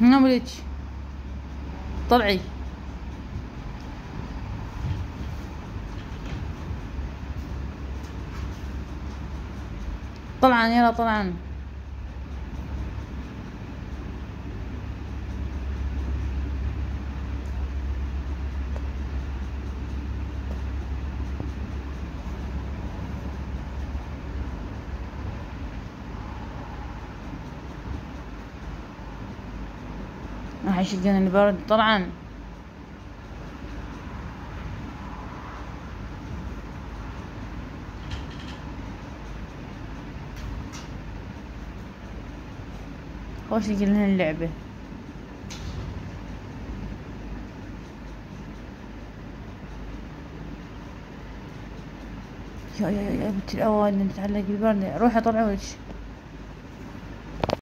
هيك طلعي. طلعا يلا طلعا. راح يشقنا البرد طبعا. خوش لنا اللعبة. يا يا يا بنت الأوان نتعلق بالبرد. روحي طلعي وجهك